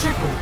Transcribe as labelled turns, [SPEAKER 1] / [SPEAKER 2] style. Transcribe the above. [SPEAKER 1] triple.